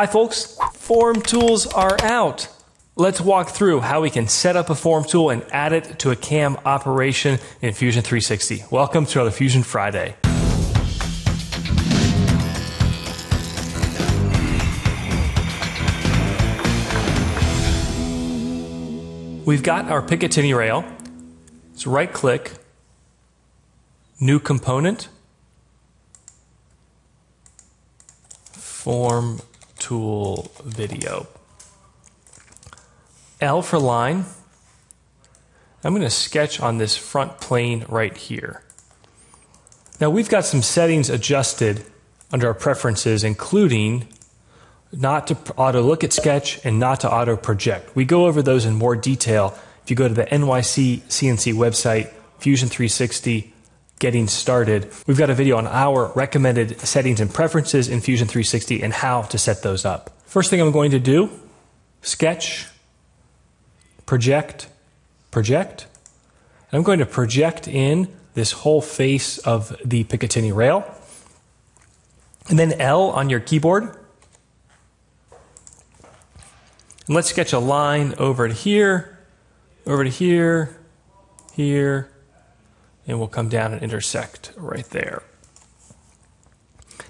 Hi folks, form tools are out. Let's walk through how we can set up a form tool and add it to a CAM operation in Fusion 360. Welcome to another Fusion Friday. We've got our Picatinny rail. So right click, new component, form tool video. L for line. I'm going to sketch on this front plane right here. Now we've got some settings adjusted under our preferences, including not to auto look at sketch and not to auto project. We go over those in more detail if you go to the NYC CNC website, Fusion 360, getting started. We've got a video on our recommended settings and preferences in Fusion 360 and how to set those up. First thing I'm going to do, sketch, project, project. And I'm going to project in this whole face of the Picatinny rail. And then L on your keyboard And let's sketch a line over to here, over to here, here, and we'll come down and intersect right there.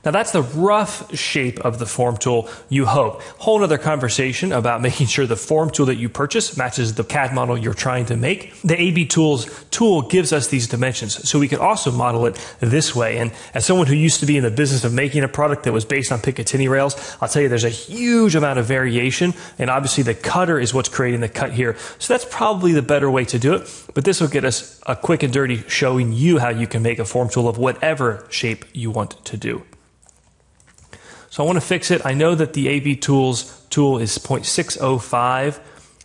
Now that's the rough shape of the form tool, you hope. Whole other conversation about making sure the form tool that you purchase matches the CAD model you're trying to make. The AB Tools tool gives us these dimensions, so we can also model it this way. And as someone who used to be in the business of making a product that was based on Picatinny rails, I'll tell you there's a huge amount of variation, and obviously the cutter is what's creating the cut here. So that's probably the better way to do it, but this will get us a quick and dirty showing you how you can make a form tool of whatever shape you want to do. So I want to fix it. I know that the AB Tools tool is 0.605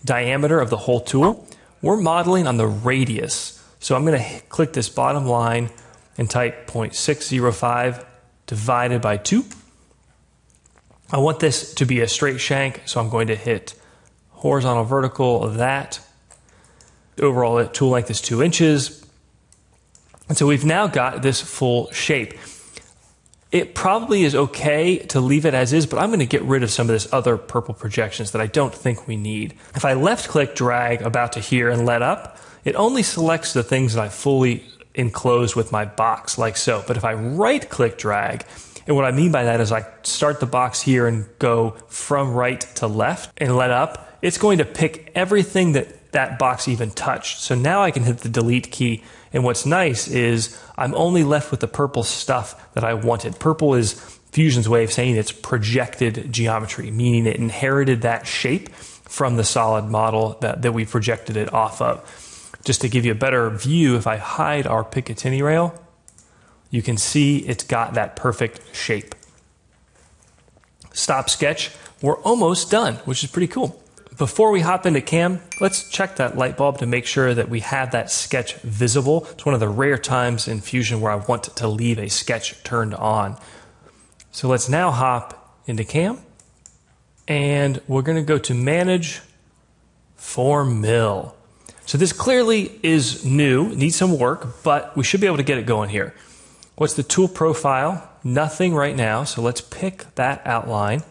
diameter of the whole tool. We're modeling on the radius. So I'm going to click this bottom line and type 0.605 divided by 2. I want this to be a straight shank, so I'm going to hit horizontal vertical of that. Overall tool length is 2 inches. And so we've now got this full shape it probably is okay to leave it as is, but I'm going to get rid of some of this other purple projections that I don't think we need. If I left click drag about to here and let up, it only selects the things that I fully enclose with my box like so. But if I right click drag, and what I mean by that is I start the box here and go from right to left and let up, it's going to pick everything that that box even touched. So now I can hit the delete key and what's nice is I'm only left with the purple stuff that I wanted. Purple is Fusion's way of saying it's projected geometry, meaning it inherited that shape from the solid model that, that we projected it off of. Just to give you a better view, if I hide our Picatinny rail, you can see it's got that perfect shape. Stop sketch. We're almost done, which is pretty cool. Before we hop into CAM, let's check that light bulb to make sure that we have that sketch visible. It's one of the rare times in Fusion where I want to leave a sketch turned on. So let's now hop into CAM and we're going to go to Manage Form Mill. So this clearly is new, needs some work, but we should be able to get it going here. What's the tool profile? Nothing right now, so let's pick that outline.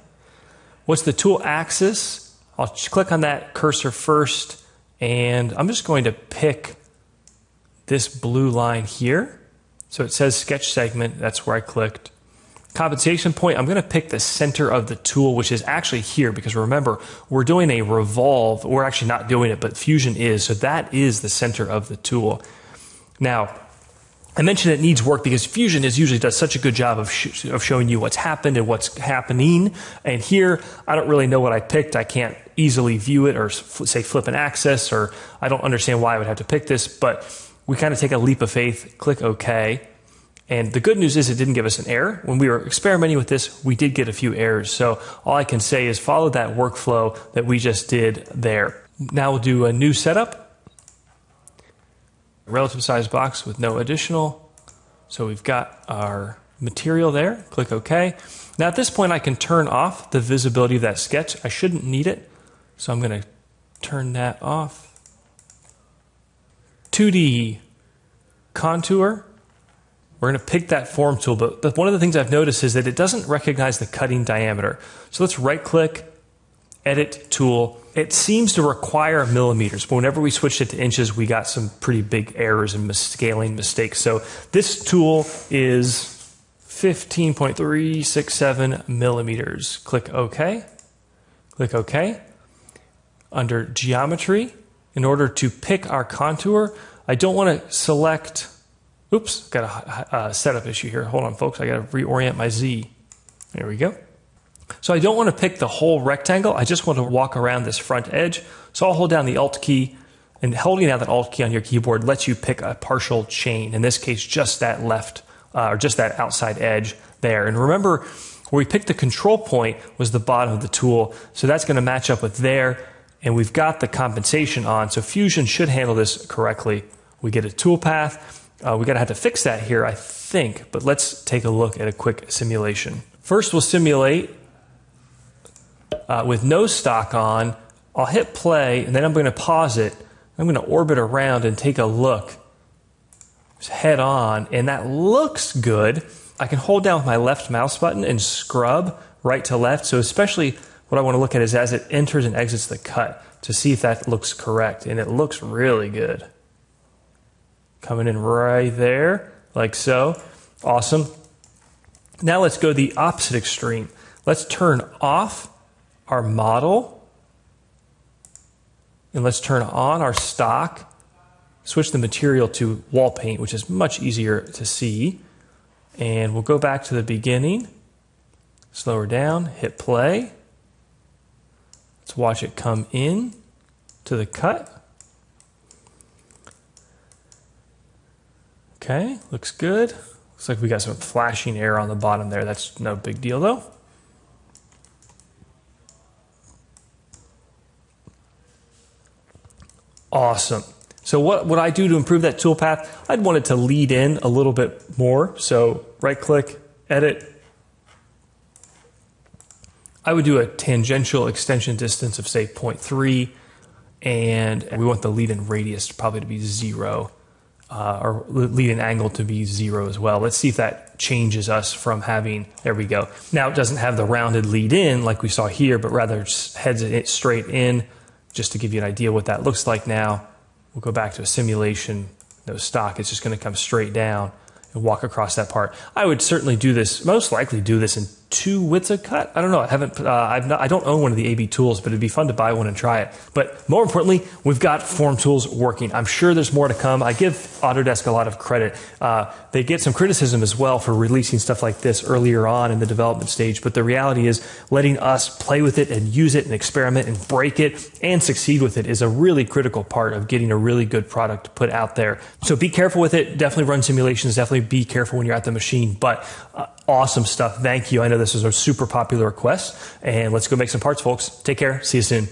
What's the tool axis? I'll click on that cursor first, and I'm just going to pick this blue line here. So it says sketch segment, that's where I clicked. Compensation point, I'm going to pick the center of the tool, which is actually here, because remember, we're doing a revolve. We're actually not doing it, but Fusion is. So that is the center of the tool. Now, I mentioned it needs work because Fusion is usually does such a good job of, sh- of showing you what's happened and what's happening. And here, I don't really know what I picked. I can't easily view it or f- say flip an axis, or I don't understand why I would have to pick this. But we kind of take a leap of faith, click OK. And the good news is it didn't give us an error. When we were experimenting with this, we did get a few errors. So all I can say is follow that workflow that we just did there. Now we'll do a new setup relative size box with no additional. So we've got our material there. Click OK. Now at this point, I can turn off the visibility of that sketch. I shouldn't need it. So I'm going to turn that off. 2D contour, We're going to pick that form tool, but, but one of the things I've noticed is that it doesn't recognize the cutting diameter. So let's right click, edit tool. It seems to require millimeters, but whenever we switched it to inches, we got some pretty big errors and scaling mistakes. So this tool is 15.367 millimeters. Click OK. Click OK. Under geometry, in order to pick our contour, I don't want to select Oops, got a, a setup issue here. Hold on, folks. I got to reorient my Z. There we go. So I don't want to pick the whole rectangle. I just want to walk around this front edge. So I'll hold down the Alt key, and holding down that Alt key on your keyboard lets you pick a partial chain. In this case, just that left uh, or just that outside edge there. And remember, where we picked the control point was the bottom of the tool. So that's going to match up with there. And we've got the compensation on. So Fusion should handle this correctly. We get a tool path. Uh, we're going to have to fix that here, I think, but let's take a look at a quick simulation. First, we'll simulate uh, with no stock on. I'll hit play, and then I'm going to pause it. I'm going to orbit around and take a look Just head on, and that looks good. I can hold down with my left mouse button and scrub right to left. So, especially what I want to look at is as it enters and exits the cut to see if that looks correct. And it looks really good coming in right there, like so. Awesome. Now let's go the opposite extreme. Let's turn off our model and let's turn on our stock. Switch the material to wall paint, which is much easier to see. And we'll go back to the beginning. Slow her down, hit play. Let's watch it come in to the cut. Okay, looks good. Looks like we got some flashing air on the bottom there. That's no big deal though. Awesome. So what would I do to improve that toolpath? I'd want it to lead in a little bit more. So right click, edit. I would do a tangential extension distance of say 0.3 and we want the lead in radius to probably to be zero uh, or leading angle to be zero as well. Let's see if that changes us from having, there we go. Now it doesn't have the rounded lead in like we saw here, but rather it's heads it straight in just to give you an idea what that looks like now. We'll go back to a simulation, no stock. It's just going to come straight down and walk across that part. I would certainly do this, most likely do this in two widths of cut. I don't know. I haven't. Uh, I've not, I don't own one of the AB tools, but it'd be fun to buy one and try it. But more importantly, we've got Form Tools working. I'm sure there's more to come. I give Autodesk a lot of credit. Uh, they get some criticism as well for releasing stuff like this earlier on in the development stage. But the reality is, letting us play with it and use it and experiment and break it and succeed with it is a really critical part of getting a really good product put out there. So be careful with it. Definitely run simulations. Definitely be careful when you're at the machine. But uh, awesome stuff. Thank you. I know this is a super popular request. And let's go make some parts, folks. Take care. See you soon.